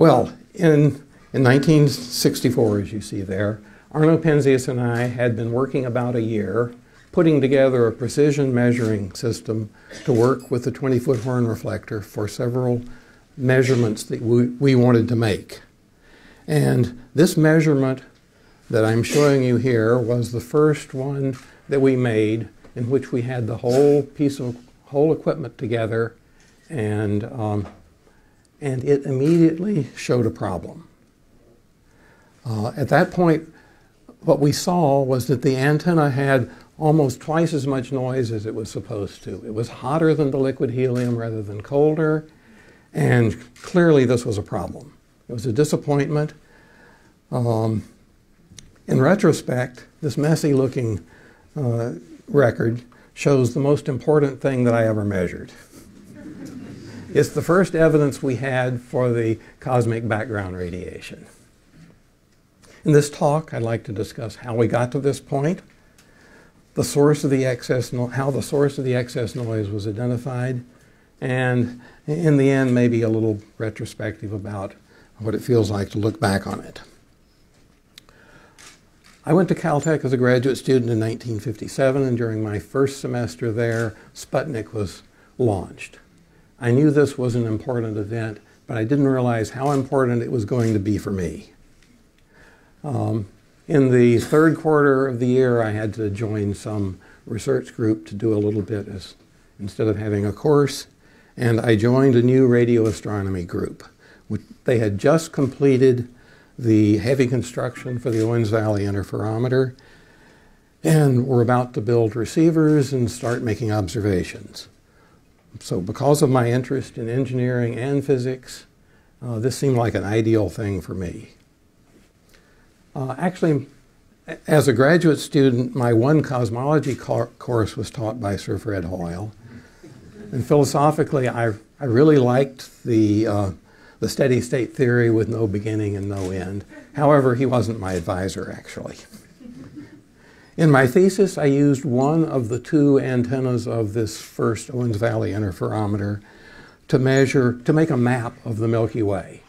Well, in, in 1964, as you see there, Arno Penzias and I had been working about a year putting together a precision measuring system to work with the 20 foot horn reflector for several measurements that we, we wanted to make. And this measurement that I'm showing you here was the first one that we made in which we had the whole piece of whole equipment together and um, and it immediately showed a problem. Uh, at that point, what we saw was that the antenna had almost twice as much noise as it was supposed to. It was hotter than the liquid helium rather than colder, and clearly this was a problem. It was a disappointment. Um, in retrospect, this messy looking uh, record shows the most important thing that I ever measured. It's the first evidence we had for the cosmic background radiation. In this talk, I'd like to discuss how we got to this point, the source of the excess, no how the source of the excess noise was identified, and in the end, maybe a little retrospective about what it feels like to look back on it. I went to Caltech as a graduate student in 1957, and during my first semester there, Sputnik was launched. I knew this was an important event, but I didn't realize how important it was going to be for me. Um, in the third quarter of the year, I had to join some research group to do a little bit as, instead of having a course, and I joined a new radio astronomy group. Which They had just completed the heavy construction for the Owens Valley Interferometer, and we're about to build receivers and start making observations. So, because of my interest in engineering and physics, uh, this seemed like an ideal thing for me. Uh, actually, as a graduate student, my one cosmology course was taught by Sir Fred Hoyle. And philosophically, I, I really liked the uh, the steady state theory with no beginning and no end. However, he wasn't my advisor, actually. In my thesis, I used one of the two antennas of this first Owens Valley interferometer to measure, to make a map of the Milky Way.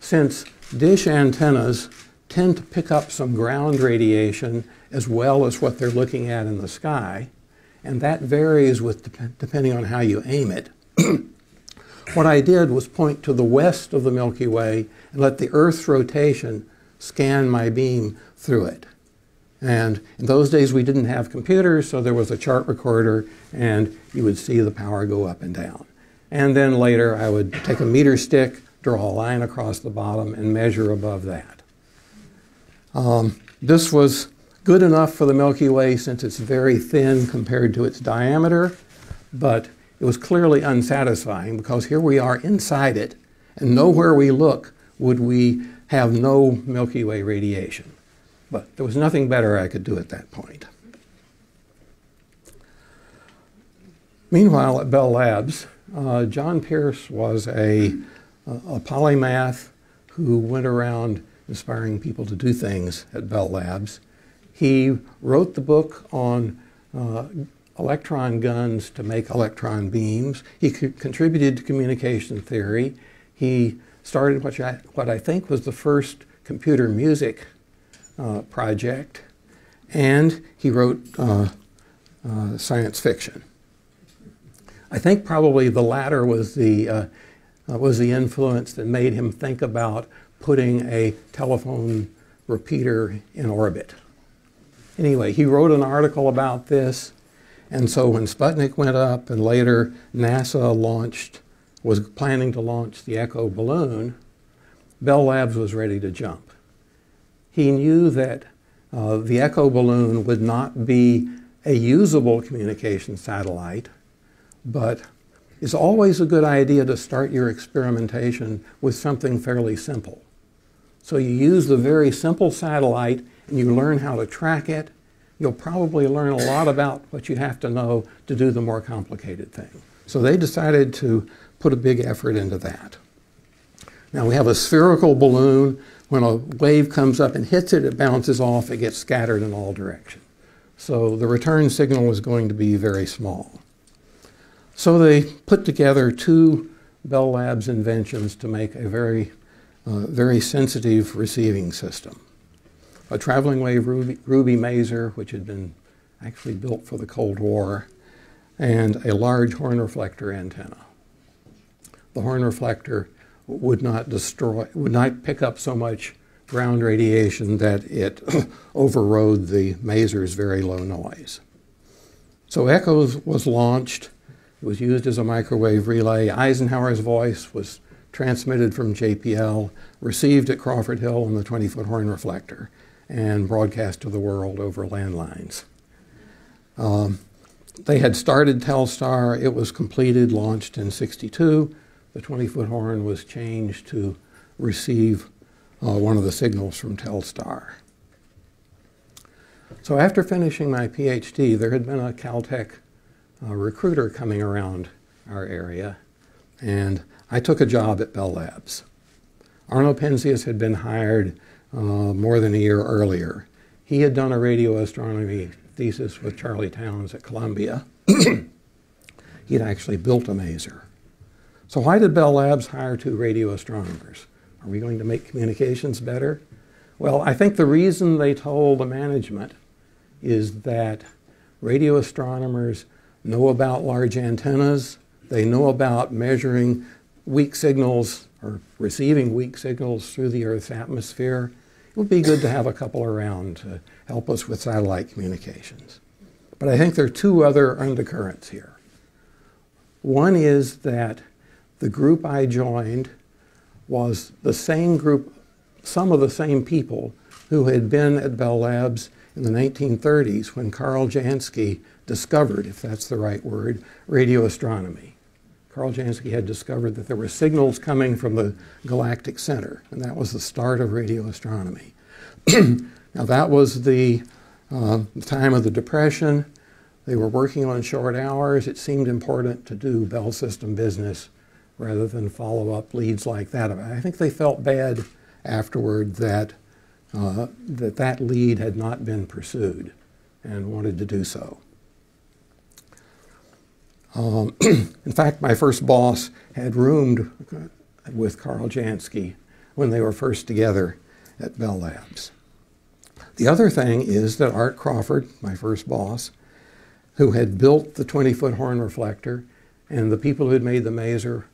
Since dish antennas tend to pick up some ground radiation as well as what they're looking at in the sky, and that varies with depending on how you aim it. What I did was point to the west of the Milky Way and let the Earth's rotation scan my beam through it. And in those days, we didn't have computers, so there was a chart recorder, and you would see the power go up and down. And then later, I would take a meter stick, draw a line across the bottom, and measure above that. Um, this was good enough for the Milky Way since it's very thin compared to its diameter, but it was clearly unsatisfying because here we are inside it, and nowhere we look would we have no Milky Way radiation. But there was nothing better I could do at that point. Meanwhile, at Bell Labs, uh, John Pierce was a, a polymath who went around inspiring people to do things at Bell Labs. He wrote the book on uh, electron guns to make electron beams. He contributed to communication theory. He started what I, what I think was the first computer music uh, project, and he wrote uh, uh, science fiction. I think probably the latter was the uh, uh, was the influence that made him think about putting a telephone repeater in orbit. Anyway, he wrote an article about this and so when Sputnik went up and later NASA launched, was planning to launch the Echo balloon, Bell Labs was ready to jump. He knew that uh, the Echo balloon would not be a usable communication satellite, but it's always a good idea to start your experimentation with something fairly simple. So you use the very simple satellite and you learn how to track it you'll probably learn a lot about what you have to know to do the more complicated thing. So they decided to put a big effort into that. Now we have a spherical balloon. When a wave comes up and hits it, it bounces off, it gets scattered in all directions. So the return signal is going to be very small. So they put together two Bell Labs inventions to make a very uh, very sensitive receiving system. A traveling wave Ruby, Ruby Maser, which had been actually built for the Cold War, and a large horn reflector antenna. The horn reflector would not destroy, would not pick up so much ground radiation that it overrode the Maser's very low noise. So ECHO was launched. It was used as a microwave relay. Eisenhower's voice was transmitted from JPL, received at Crawford Hill on the 20 foot horn reflector, and broadcast to the world over landlines. Um, they had started Telstar. It was completed, launched in 62. The 20 foot horn was changed to receive uh, one of the signals from Telstar. So after finishing my PhD, there had been a Caltech uh, recruiter coming around our area, and I took a job at Bell Labs. Arno Penzias had been hired uh, more than a year earlier. He had done a radio astronomy thesis with Charlie Townes at Columbia. he had actually built a maser. So why did Bell Labs hire two radio astronomers? Are we going to make communications better? Well, I think the reason they told the management is that radio astronomers know about large antennas, they know about measuring weak signals or receiving weak signals through the Earth's atmosphere. It would be good to have a couple around to help us with satellite communications. But I think there are two other undercurrents here. One is that the group I joined was the same group, some of the same people who had been at Bell Labs in the 1930s when Carl Jansky discovered, if that's the right word, radio astronomy. Carl Jansky had discovered that there were signals coming from the galactic center, and that was the start of radio astronomy. now, that was the uh, time of the Depression. They were working on short hours. It seemed important to do Bell system business rather than follow up leads like that. I think they felt bad afterward that uh, that, that lead had not been pursued and wanted to do so. Um, in fact, my first boss had roomed with Carl Jansky when they were first together at Bell Labs. The other thing is that Art Crawford, my first boss, who had built the 20 foot horn reflector, and the people who had made the maser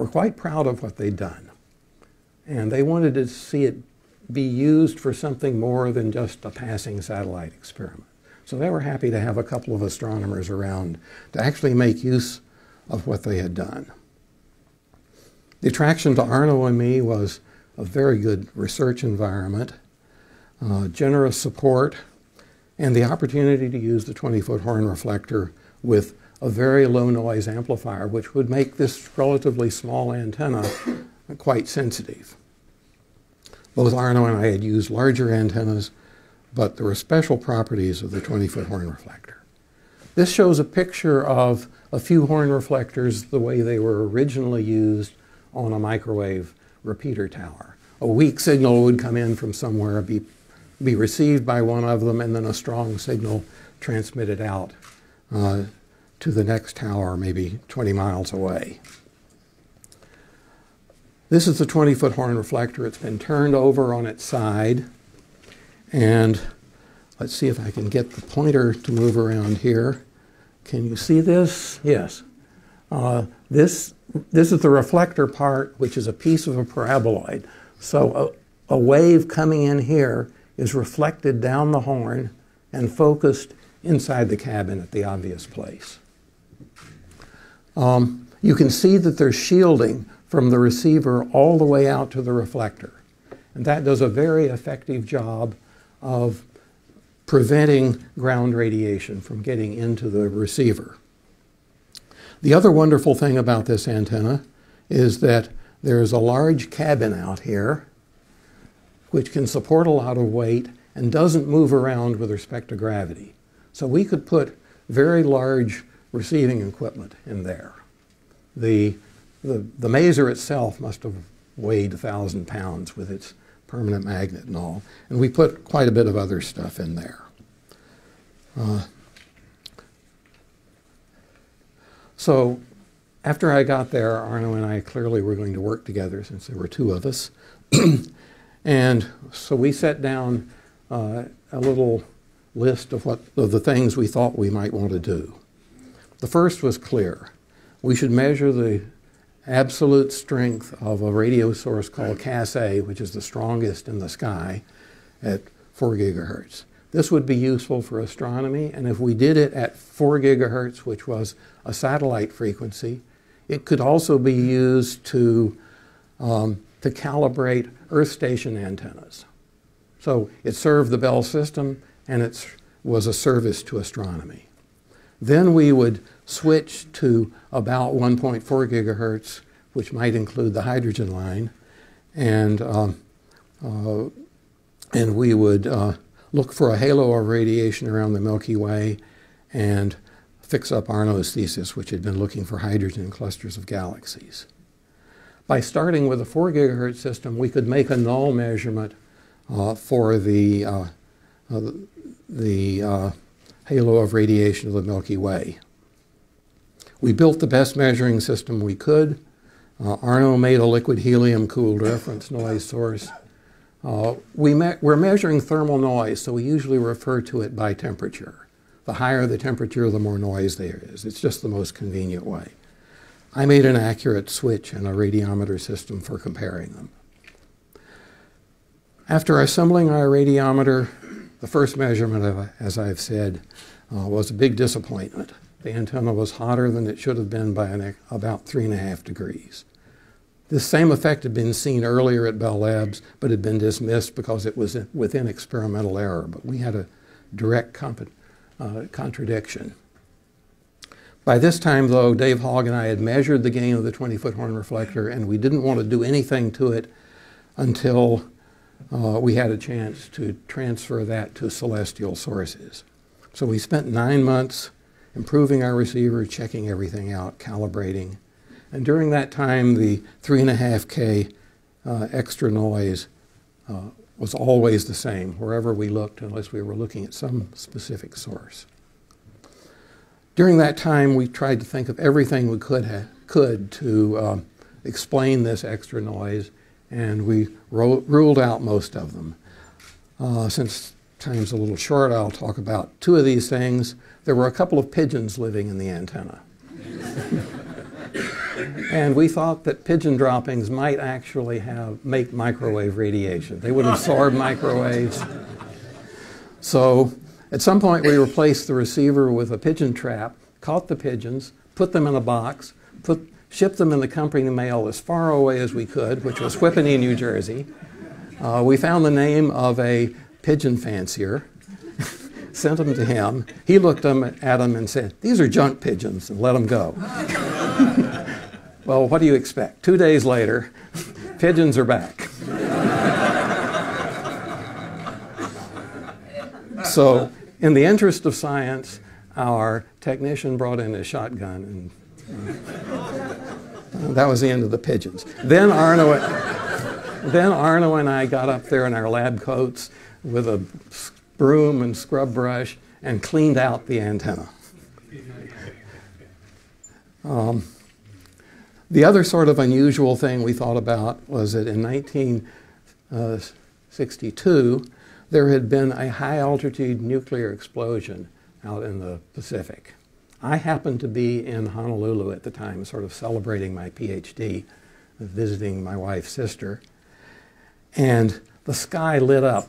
were quite proud of what they'd done. And they wanted to see it be used for something more than just a passing satellite experiment. So they were happy to have a couple of astronomers around to actually make use of what they had done. The attraction to Arno and me was a very good research environment, uh, generous support, and the opportunity to use the 20 foot horn reflector with a very low noise amplifier, which would make this relatively small antenna quite sensitive. Both Arno and I had used larger antennas, but there were special properties of the 20 foot horn reflector. This shows a picture of a few horn reflectors the way they were originally used on a microwave repeater tower. A weak signal would come in from somewhere, be, be received by one of them, and then a strong signal transmitted out uh, to the next tower, maybe 20 miles away. This is the 20 foot horn reflector. It's been turned over on its side. And let's see if I can get the pointer to move around here. Can you see this? Yes. Uh, this, this is the reflector part, which is a piece of a paraboloid. So a, a wave coming in here is reflected down the horn and focused inside the cabin at the obvious place. Um, you can see that there's shielding from the receiver all the way out to the reflector. And that does a very effective job of preventing ground radiation from getting into the receiver. The other wonderful thing about this antenna is that there's a large cabin out here which can support a lot of weight and doesn't move around with respect to gravity. So we could put very large receiving equipment in there. The, the, the maser itself must have weighed 1,000 pounds with its permanent magnet and all. And we put quite a bit of other stuff in there. Uh, so after I got there, Arno and I clearly were going to work together since there were two of us. and so we set down uh, a little list of, what, of the things we thought we might want to do. The first was clear. We should measure the absolute strength of a radio source called Cas A, which is the strongest in the sky, at 4 gigahertz. This would be useful for astronomy, and if we did it at 4 gigahertz, which was a satellite frequency, it could also be used to, um, to calibrate Earth station antennas. So it served the Bell system, and it was a service to astronomy. Then we would switch to about 1.4 gigahertz, which might include the hydrogen line, and, um, uh, and we would uh, look for a halo of radiation around the Milky Way and fix up Arno's thesis, which had been looking for hydrogen clusters of galaxies. By starting with a 4 gigahertz system, we could make a null measurement uh, for the, uh, the uh, halo of radiation of the Milky Way. We built the best measuring system we could. Uh, Arno made a liquid helium cooled reference noise source. Uh, we me we're measuring thermal noise, so we usually refer to it by temperature. The higher the temperature, the more noise there is. It's just the most convenient way. I made an accurate switch and a radiometer system for comparing them. After assembling our radiometer, the first measurement, of, as I've said, uh, was a big disappointment. The antenna was hotter than it should have been by an, about three and a half degrees. This same effect had been seen earlier at Bell Labs, but had been dismissed because it was within experimental error. But we had a direct uh, contradiction. By this time, though, Dave Hogg and I had measured the gain of the 20 foot horn reflector, and we didn't want to do anything to it until uh, we had a chance to transfer that to celestial sources. So we spent nine months improving our receiver, checking everything out, calibrating. And during that time, the 3.5K uh, extra noise uh, was always the same wherever we looked, unless we were looking at some specific source. During that time, we tried to think of everything we could, could to uh, explain this extra noise, and we ruled out most of them. Uh, since time's a little short, I'll talk about two of these things. There were a couple of pigeons living in the antenna. and we thought that pigeon droppings might actually have make microwave radiation. They would absorb microwaves. So at some point we replaced the receiver with a pigeon trap, caught the pigeons, put them in a box, put, shipped them in the company mail as far away as we could, which was Whippany, New Jersey. Uh, we found the name of a pigeon fancier, sent them to him. He looked them at them and said, These are junk pigeons, and let them go. well, what do you expect? Two days later, pigeons are back. so, in the interest of science, our technician brought in a shotgun, and uh, that was the end of the pigeons. Then Arno, then Arno and I got up there in our lab coats with a broom and scrub brush and cleaned out the antenna. Um, the other sort of unusual thing we thought about was that in 1962, there had been a high altitude nuclear explosion out in the Pacific. I happened to be in Honolulu at the time, sort of celebrating my PhD, visiting my wife's sister, and the sky lit up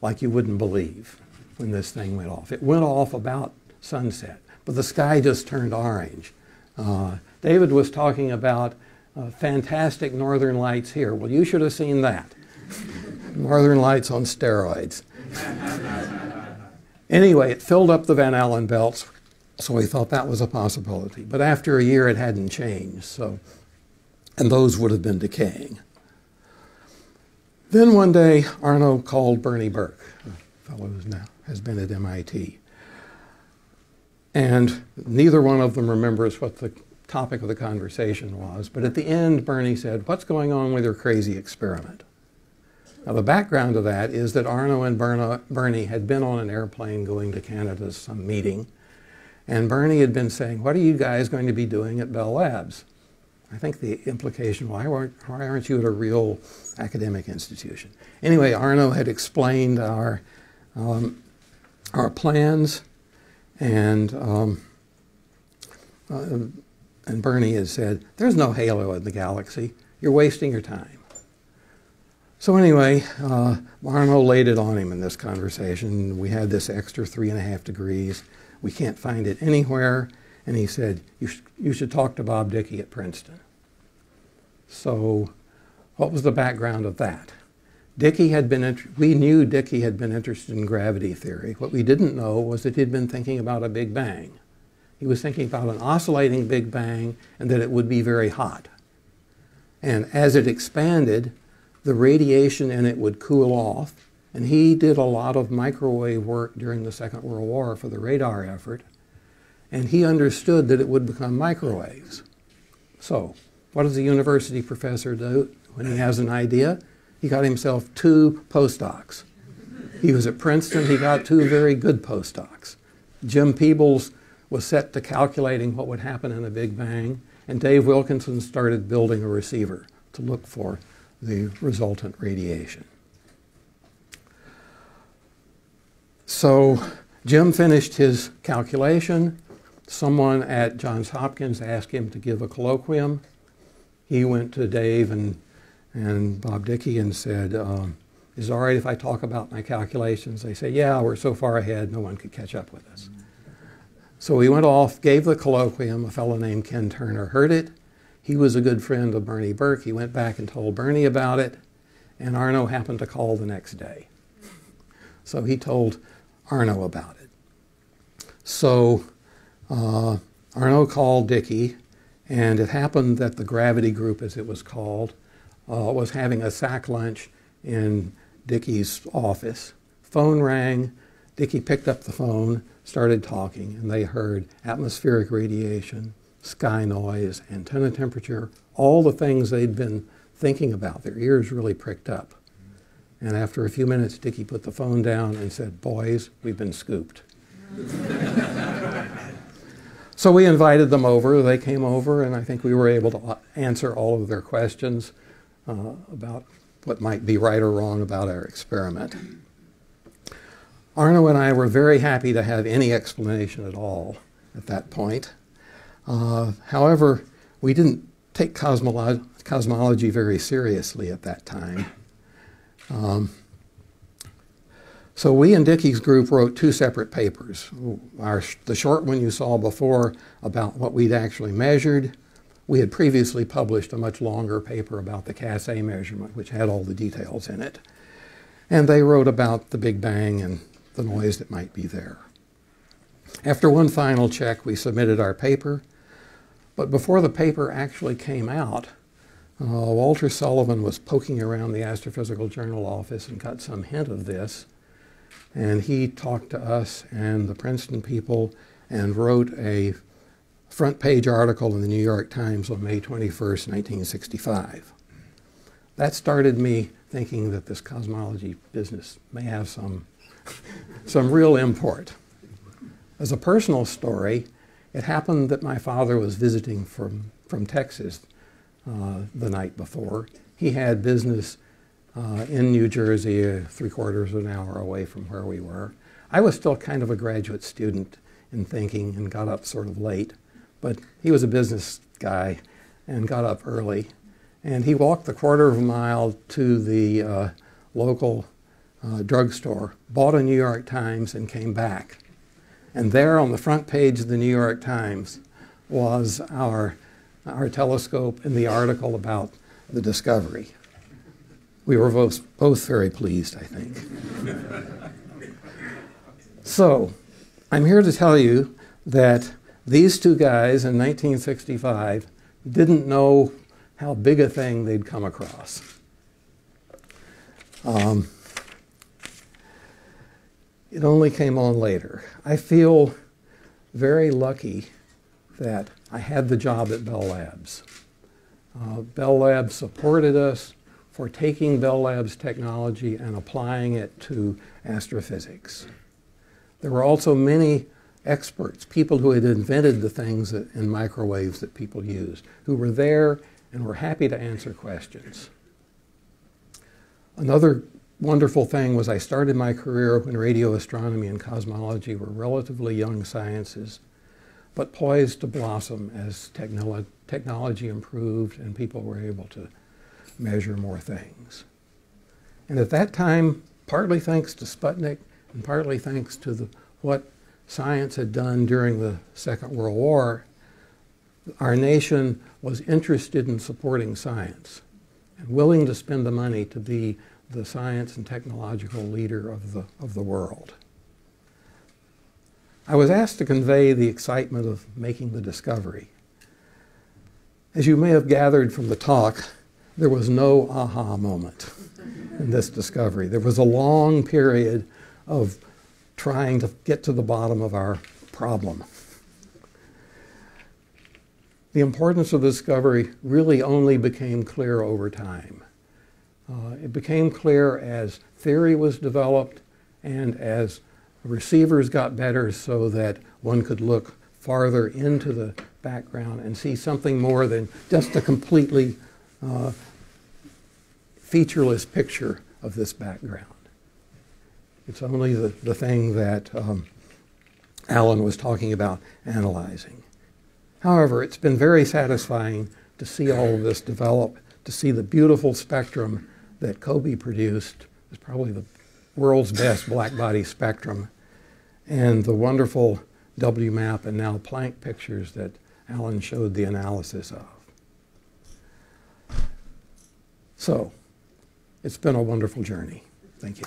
like you wouldn't believe when this thing went off. It went off about sunset, but the sky just turned orange. Uh, David was talking about uh, fantastic northern lights here. Well, you should have seen that. northern lights on steroids. anyway, it filled up the Van Allen belts, so we thought that was a possibility. But after a year, it hadn't changed, so, and those would have been decaying. Then one day, Arno called Bernie Burke, a fellow who now has been at MIT. And neither one of them remembers what the topic of the conversation was, but at the end, Bernie said, What's going on with your crazy experiment? Now, the background to that is that Arno and Bernie had been on an airplane going to Canada some meeting, And Bernie had been saying, What are you guys going to be doing at Bell Labs? I think the implication, why, weren't, why aren't you at a real academic institution? Anyway, Arno had explained our, um, our plans, and, um, uh, and Bernie had said, There's no halo in the galaxy. You're wasting your time. So anyway, uh, Arno laid it on him in this conversation. We had this extra three and a half degrees. We can't find it anywhere. And he said, you, sh you should talk to Bob Dicke at Princeton. So what was the background of that? Dicke had been, we knew Dicke had been interested in gravity theory. What we didn't know was that he'd been thinking about a Big Bang. He was thinking about an oscillating Big Bang and that it would be very hot. And as it expanded, the radiation in it would cool off. And he did a lot of microwave work during the Second World War for the radar effort. And he understood that it would become microwaves. So, what does a university professor do when he has an idea? He got himself two postdocs. He was at Princeton, he got two very good postdocs. Jim Peebles was set to calculating what would happen in a Big Bang, and Dave Wilkinson started building a receiver to look for the resultant radiation. So Jim finished his calculation. Someone at Johns Hopkins asked him to give a colloquium. He went to Dave and, and Bob Dicke and said, um, is it all right if I talk about my calculations? They say, yeah, we're so far ahead, no one could catch up with us. So he went off, gave the colloquium. A fellow named Ken Turner heard it. He was a good friend of Bernie Burke. He went back and told Bernie about it, and Arno happened to call the next day. So he told Arno about it. So uh, Arno called Dicke, and it happened that the Gravity Group, as it was called, uh, was having a sack lunch in Dicke's office. Phone rang. Dicke picked up the phone, started talking, and they heard atmospheric radiation, sky noise, antenna temperature, all the things they'd been thinking about. Their ears really pricked up. And after a few minutes, Dicke put the phone down and said, Boys, we've been scooped. so we invited them over. They came over, and I think we were able to answer all of their questions uh, about what might be right or wrong about our experiment. Arno and I were very happy to have any explanation at all at that point. Uh, however, we didn't take cosmolo cosmology very seriously at that time. Um, so we and Dicke's group wrote two separate papers. Our, the short one you saw before about what we'd actually measured. We had previously published a much longer paper about the Cas A measurement, which had all the details in it. And they wrote about the Big Bang and the noise that might be there. After one final check, we submitted our paper. But before the paper actually came out, uh, Walter Sullivan was poking around the Astrophysical Journal office and got some hint of this. And he talked to us and the Princeton people and wrote a front page article in the New York Times on May 21st, 1965. That started me thinking that this cosmology business may have some, some real import. As a personal story, it happened that my father was visiting from, from Texas uh, the night before. He had business uh, in New Jersey, uh, three quarters of an hour away from where we were. I was still kind of a graduate student in thinking and got up sort of late, but he was a business guy and got up early. And he walked the quarter of a mile to the uh, local uh, drugstore, bought a New York Times, and came back. And there on the front page of the New York Times was our, our telescope and the article about the discovery. We were both, both very pleased, I think. so, I'm here to tell you that these two guys in 1965 didn't know how big a thing they'd come across. Um, it only came on later. I feel very lucky that I had the job at Bell Labs. Uh, Bell Labs supported us for taking Bell Labs technology and applying it to astrophysics. There were also many experts, people who had invented the things that, in microwaves that people use, who were there and were happy to answer questions. Another wonderful thing was I started my career when radio astronomy and cosmology were relatively young sciences, but poised to blossom as technolo technology improved and people were able to measure more things. And at that time, partly thanks to Sputnik and partly thanks to the, what science had done during the Second World War, our nation was interested in supporting science and willing to spend the money to be the science and technological leader of the, of the world. I was asked to convey the excitement of making the discovery. As you may have gathered from the talk, there was no aha moment in this discovery. There was a long period of trying to get to the bottom of our problem. The importance of the discovery really only became clear over time. Uh, it became clear as theory was developed and as receivers got better so that one could look farther into the background and see something more than just a completely uh, featureless picture of this background. It's only the, the thing that um, Alan was talking about analyzing. However, it's been very satisfying to see all of this develop, to see the beautiful spectrum that COBE produced. It's probably the world's best black body spectrum, and the wonderful WMAP and now Planck pictures that Alan showed the analysis of. So, it's been a wonderful journey. Thank you.